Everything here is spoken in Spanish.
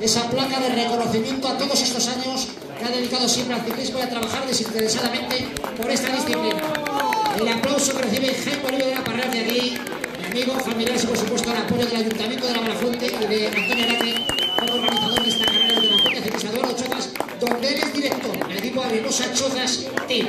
esa placa de reconocimiento a todos estos años que ha dedicado siempre al ciclismo y a trabajar desinteresadamente por esta disciplina. El aplauso que recibe Jaime Bolívar de la Parral de aquí, mi amigo, familiares y por supuesto el apoyo del Ayuntamiento de la Malafonte y de Antonio Arate como organizador de esta carrera de la Fonte Ciclista de Chozas, donde él es director del equipo Arenosa Chozas Team.